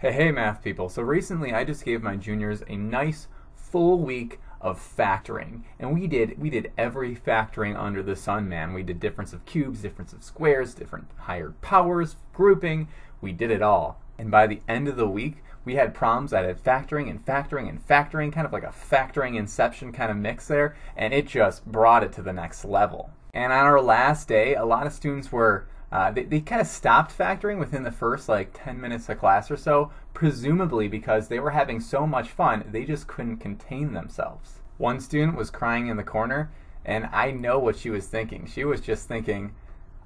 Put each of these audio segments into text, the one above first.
Hey, hey, math people. So recently I just gave my juniors a nice full week of factoring. And we did we did every factoring under the sun, man. We did difference of cubes, difference of squares, different higher powers, grouping. We did it all. And by the end of the week, we had problems that had factoring and factoring and factoring, kind of like a factoring inception kind of mix there, and it just brought it to the next level. And on our last day, a lot of students were uh, they, they kind of stopped factoring within the first like 10 minutes of class or so, presumably because they were having so much fun, they just couldn't contain themselves. One student was crying in the corner, and I know what she was thinking. She was just thinking,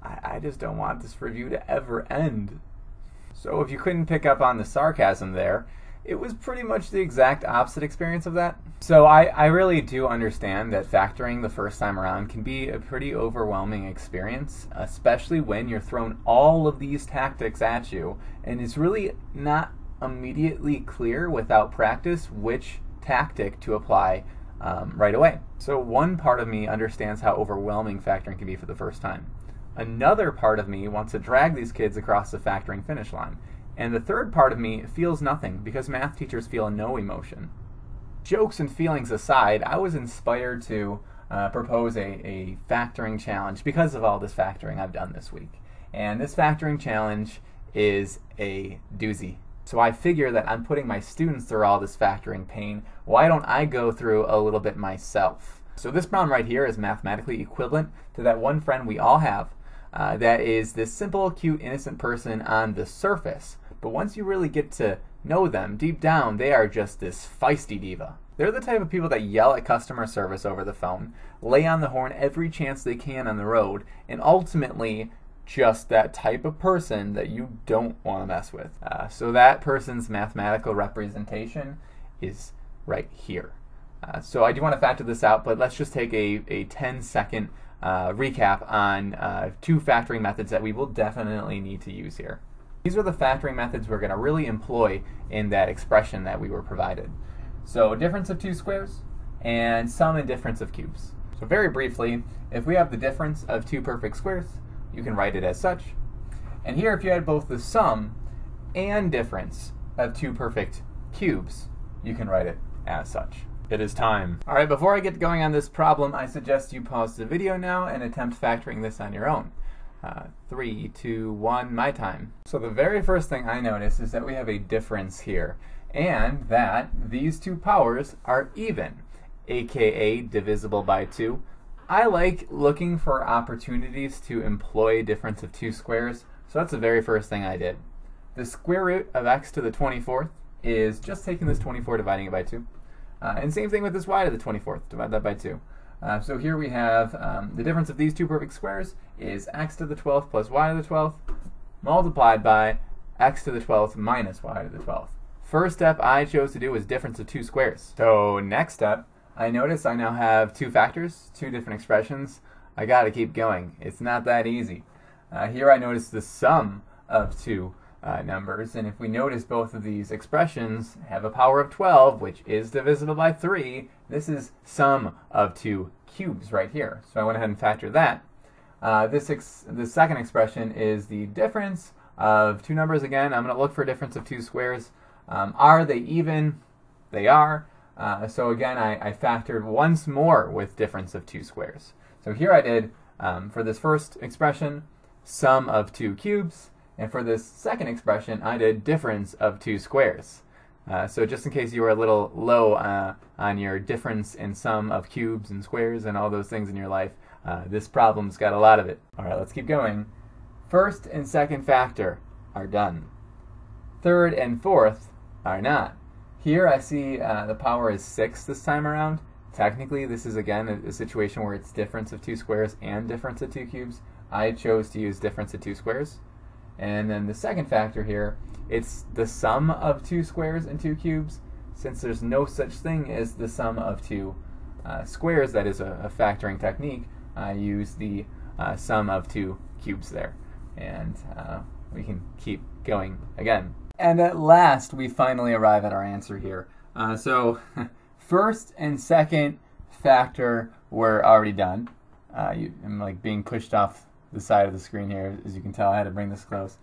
I, I just don't want this review to ever end. So if you couldn't pick up on the sarcasm there, it was pretty much the exact opposite experience of that. So I, I really do understand that factoring the first time around can be a pretty overwhelming experience, especially when you're thrown all of these tactics at you, and it's really not immediately clear without practice which tactic to apply um, right away. So one part of me understands how overwhelming factoring can be for the first time. Another part of me wants to drag these kids across the factoring finish line. And the third part of me feels nothing because math teachers feel no emotion. Jokes and feelings aside, I was inspired to uh, propose a, a factoring challenge because of all this factoring I've done this week. And this factoring challenge is a doozy. So I figure that I'm putting my students through all this factoring pain. Why don't I go through a little bit myself? So this problem right here is mathematically equivalent to that one friend we all have uh, that is this simple, cute, innocent person on the surface. But once you really get to know them, deep down, they are just this feisty diva. They're the type of people that yell at customer service over the phone, lay on the horn every chance they can on the road, and ultimately just that type of person that you don't want to mess with. Uh, so that person's mathematical representation is right here. Uh, so I do want to factor this out, but let's just take a, a 10 second uh, recap on uh, two factoring methods that we will definitely need to use here. These are the factoring methods we're going to really employ in that expression that we were provided. So difference of two squares and sum and difference of cubes. So very briefly, if we have the difference of two perfect squares, you can write it as such. And here if you had both the sum and difference of two perfect cubes, you can write it as such. It is time. All right, before I get going on this problem, I suggest you pause the video now and attempt factoring this on your own. Uh, three, two, one, my time. So the very first thing I notice is that we have a difference here, and that these two powers are even, aka divisible by 2. I like looking for opportunities to employ difference of two squares, so that's the very first thing I did. The square root of x to the 24th is just taking this 24 dividing it by 2. Uh, and same thing with this y to the 24th, divide that by 2. Uh, so here we have um, the difference of these two perfect squares is x to the 12th plus y to the 12th multiplied by x to the 12th minus y to the 12th. First step I chose to do was difference of two squares. So next step, I notice I now have two factors, two different expressions. I gotta keep going. It's not that easy. Uh, here I notice the sum of two uh, numbers, and if we notice both of these expressions have a power of 12, which is divisible by 3, this is sum of two cubes right here. So I went ahead and factored that. Uh, this the second expression is the difference of two numbers again. I'm going to look for a difference of two squares. Um, are they even? They are. Uh, so again, I, I, factored once more with difference of two squares. So here I did, um, for this first expression, sum of two cubes. And for this second expression, I did difference of two squares. Uh, so just in case you were a little low uh, on your difference in sum of cubes and squares and all those things in your life, uh, this problem's got a lot of it. All right, let's keep going. First and second factor are done. Third and fourth are not. Here I see uh, the power is 6 this time around. Technically, this is again a, a situation where it's difference of two squares and difference of two cubes. I chose to use difference of two squares. And then the second factor here, it's the sum of two squares and two cubes. Since there's no such thing as the sum of two uh, squares, that is a, a, factoring technique, I use the uh, sum of two cubes there. And uh, we can keep going again. And at last, we finally arrive at our answer here. Uh, so, first and second factor were already done. Uh, you, I'm like being pushed off the side of the screen here. As you can tell, I had to bring this close.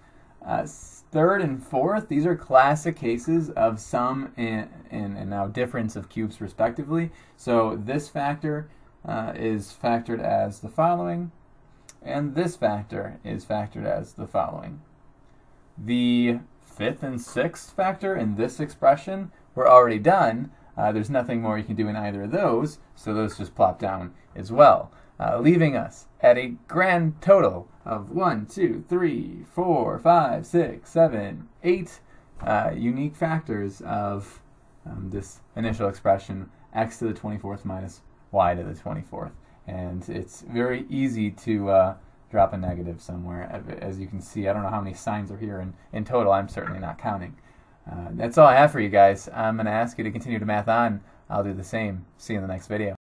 Uh, third and fourth, these are classic cases of sum and, and, and now difference of cubes respectively. So this factor uh, is factored as the following, and this factor is factored as the following. The fifth and sixth factor in this expression were already done. Uh, there's nothing more you can do in either of those, so those just plop down as well, uh, leaving us at a grand total of one, two, three, four, five, six, seven, eight uh, unique factors of um, this initial expression x to the 24th minus y to the 24th. And it's very easy to uh, drop a negative somewhere. As you can see, I don't know how many signs are here in, in total. I'm certainly not counting. Uh, that's all I have for you guys. I'm going to ask you to continue to math on. I'll do the same. See you in the next video.